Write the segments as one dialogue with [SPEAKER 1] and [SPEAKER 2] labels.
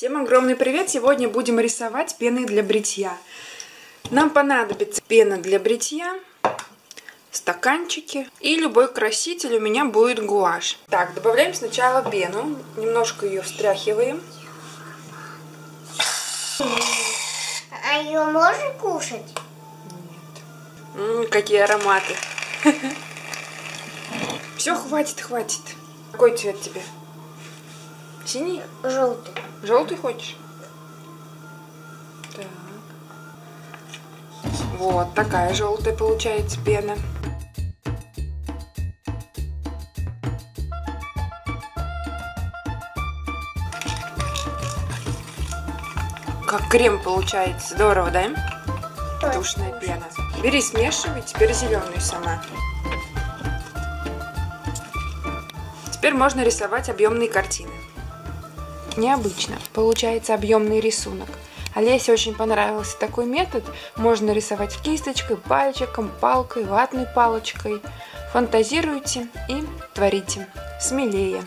[SPEAKER 1] Всем огромный привет! Сегодня будем рисовать пеной для бритья. Нам понадобится пена для бритья, стаканчики и любой краситель. У меня будет гуашь. Так, добавляем сначала пену, немножко ее встряхиваем.
[SPEAKER 2] А ее можно кушать?
[SPEAKER 1] Нет. М -м, какие ароматы. Все, хватит, хватит. Какой цвет тебе? Синий?
[SPEAKER 2] Желтый.
[SPEAKER 1] Желтый хочешь? Так. Вот такая желтая получается пена. Как крем получается. Здорово, да? Тушная пена. Бери, смешивай, теперь зеленую сама. Теперь можно рисовать объемные картины. Необычно. Получается объемный рисунок. Олесе очень понравился такой метод. Можно рисовать кисточкой, пальчиком, палкой, ватной палочкой. Фантазируйте и творите. Смелее.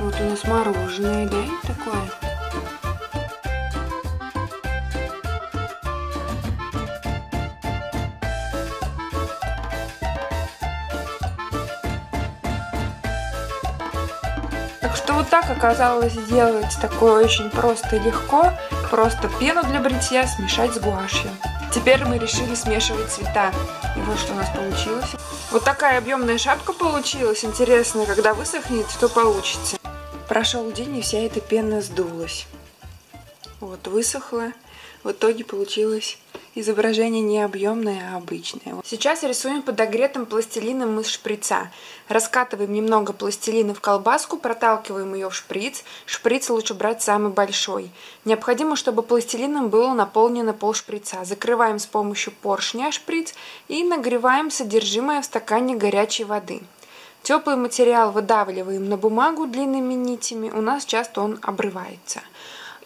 [SPEAKER 1] Вот у нас мороженое, да, такое? Так что вот так оказалось сделать такое очень просто и легко. Просто пену для бритья смешать с гуашью. Теперь мы решили смешивать цвета. И вот что у нас получилось. Вот такая объемная шапка получилась. Интересно, когда высохнет, что получится. Прошел день, и вся эта пена сдулась. Вот, высохла. В итоге получилось изображение не объемное, а обычное. Сейчас рисуем подогретым пластилином из шприца. Раскатываем немного пластилина в колбаску, проталкиваем ее в шприц. Шприц лучше брать самый большой. Необходимо, чтобы пластилином было наполнено пол шприца. Закрываем с помощью поршня шприц и нагреваем содержимое в стакане горячей воды. Теплый материал выдавливаем на бумагу длинными нитями, у нас часто он обрывается.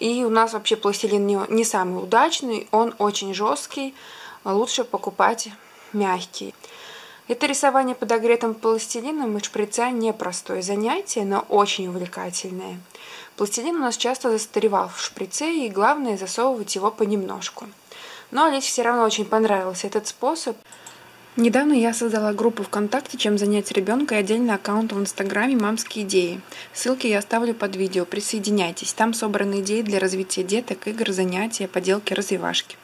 [SPEAKER 1] И у нас вообще пластилин не, не самый удачный, он очень жесткий, лучше покупать мягкий. Это рисование подогретым пластилином и шприца непростое занятие, но очень увлекательное. Пластилин у нас часто застаревал в шприце, и главное засовывать его понемножку. Но Олесе все равно очень понравился этот способ. Недавно я создала группу ВКонтакте «Чем занять ребенка» и отдельный аккаунт в Инстаграме «Мамские идеи». Ссылки я оставлю под видео, присоединяйтесь. Там собраны идеи для развития деток, игр, занятия, поделки, развивашки.